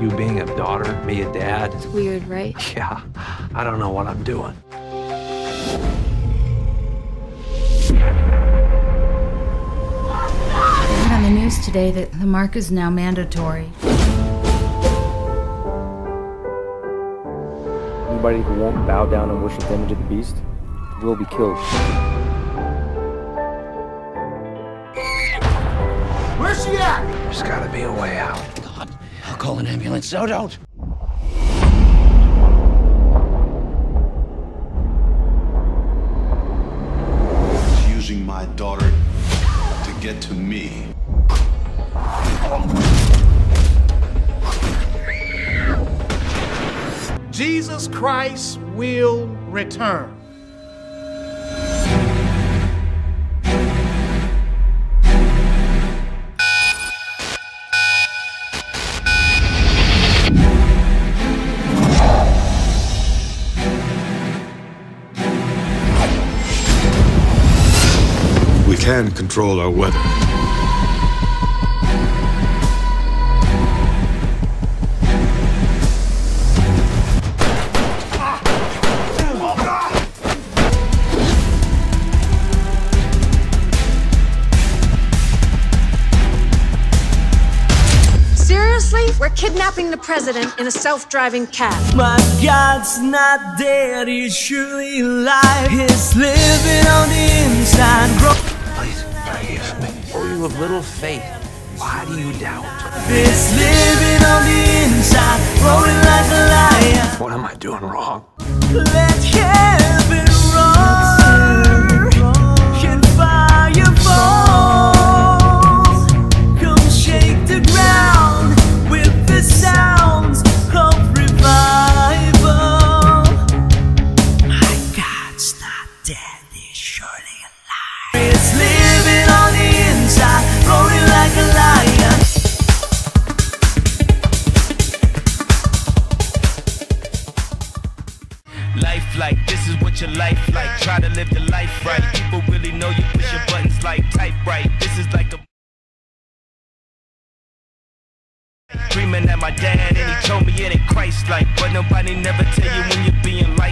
You being a daughter, me a dad. It's weird, right? Yeah, I don't know what I'm doing. I read on the news today that the mark is now mandatory. Anybody who won't bow down and worship the image of the beast will be killed. Where's she at? There's gotta be a way out. God, I'll call an ambulance. No, don't. He's using my daughter to get to me. Jesus Christ will return. Can control our weather. Seriously? We're kidnapping the president in a self-driving cab. My God's not dead, he's surely alive. He's living on the inside. Please forgive. You have little faith. Why do you doubt? He's living on the inside, rolling like a lion. What am I doing wrong? Life like this is what your life like. Try to live the life right. People really know you push your buttons like type right. This is like a Dreaming at my dad and he told me it ain't Christ like But nobody never tell you when you're being like